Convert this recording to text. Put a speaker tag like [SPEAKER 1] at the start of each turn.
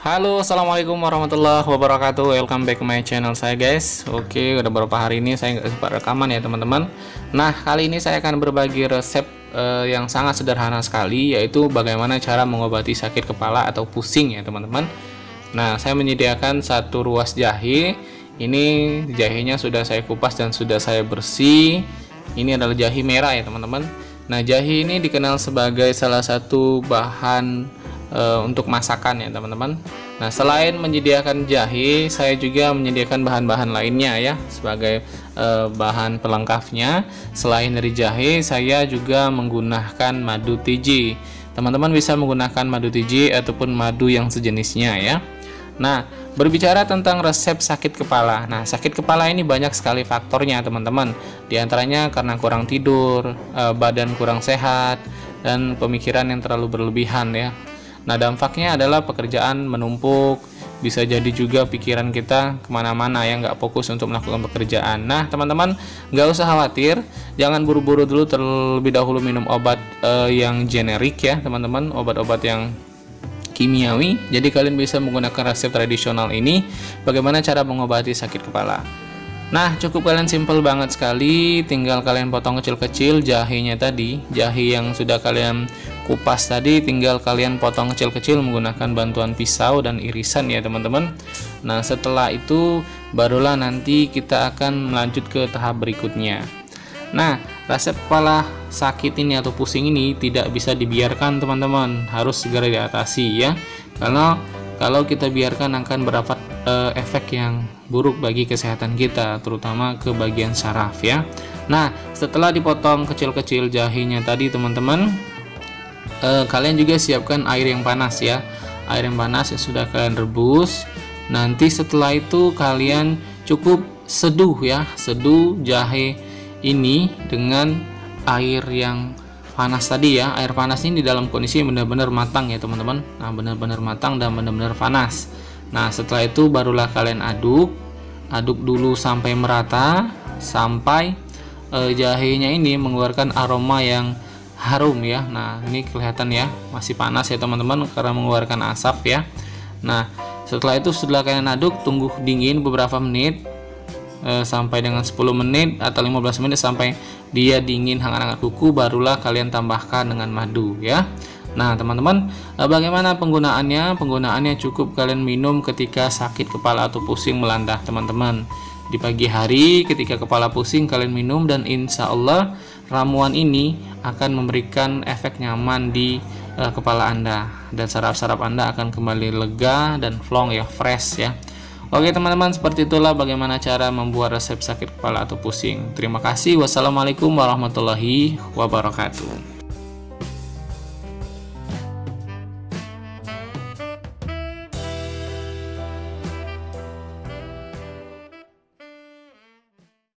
[SPEAKER 1] Halo, assalamualaikum warahmatullahi wabarakatuh. Welcome back ke my channel saya, guys. Oke, udah beberapa hari ini saya nggak sempat rekaman ya, teman-teman. Nah, kali ini saya akan berbagi resep uh, yang sangat sederhana sekali, yaitu bagaimana cara mengobati sakit kepala atau pusing ya, teman-teman. Nah, saya menyediakan satu ruas jahe. Ini jahenya sudah saya kupas dan sudah saya bersih. Ini adalah jahe merah ya, teman-teman. Nah, jahe ini dikenal sebagai salah satu bahan e, untuk masakan ya teman-teman Nah selain menyediakan jahe saya juga menyediakan bahan-bahan lainnya ya sebagai e, bahan pelengkapnya selain dari jahe saya juga menggunakan madu TJ teman-teman bisa menggunakan madu TJ ataupun madu yang sejenisnya ya Nah, berbicara tentang resep sakit kepala. Nah, sakit kepala ini banyak sekali faktornya, teman-teman. Di antaranya karena kurang tidur, e, badan kurang sehat, dan pemikiran yang terlalu berlebihan ya. Nah dampaknya adalah pekerjaan menumpuk, bisa jadi juga pikiran kita ke mana-mana ya nggak fokus untuk melakukan pekerjaan. Nah teman-teman nggak usah khawatir, jangan buru-buru dulu terlebih dahulu minum obat uh, yang generik ya teman-teman, obat-obat yang kimiawi. Jadi kalian bisa menggunakan resep tradisional ini. Bagaimana cara mengobati sakit kepala? Nah, cukup kalian simple banget sekali, tinggal kalian potong kecil-kecil jahenya tadi, jahe yang sudah kalian kupas tadi tinggal kalian potong kecil-kecil menggunakan bantuan pisau dan irisan ya, teman-teman. Nah, setelah itu barulah nanti kita akan melanjut ke tahap berikutnya. Nah, resep kepala sakit ini atau pusing ini tidak bisa dibiarkan, teman-teman. Harus segera diatasi ya. Karena kalau kita biarkan akan berdampak uh, efek yang buruk bagi kesehatan kita, terutama ke bagian saraf ya. Nah, setelah dipotong kecil-kecil jahenya tadi teman-teman, uh, kalian juga siapkan air yang panas ya. Air yang panas yang sudah kalian rebus. Nanti setelah itu kalian cukup seduh ya, seduh jahe ini dengan air yang panas tadi ya air panas ini di dalam kondisi benar-benar matang ya teman-teman nah benar-benar matang dan benar-benar panas Nah, setelah itu barulah kalian aduk. Aduk dulu sampai merata sampai e, jahenya ini mengeluarkan aroma yang harum ya. Nah, ini kelihatan ya, masih panas ya teman-teman karena mengeluarkan asap ya. Nah, setelah itu setelah kalian aduk, tunggu dingin beberapa menit e, sampai dengan 10 menit atau 15 menit sampai dia dingin hangat-hangat kuku barulah kalian tambahkan dengan madu ya. Nah, teman-teman, eh, bagaimana penggunaannya? Penggunaannya cukup kalian minum ketika sakit kepala atau pusing melanda, teman-teman. Di pagi hari, ketika kepala pusing, kalian minum, dan insya Allah ramuan ini akan memberikan efek nyaman di uh, kepala Anda, dan saraf-saraf Anda akan kembali lega dan flong ya, fresh ya. Oke teman-teman, seperti itulah bagaimana cara membuat resep sakit kepala atau pusing. Terima kasih. Wassalamualaikum warahmatullahi wabarakatuh.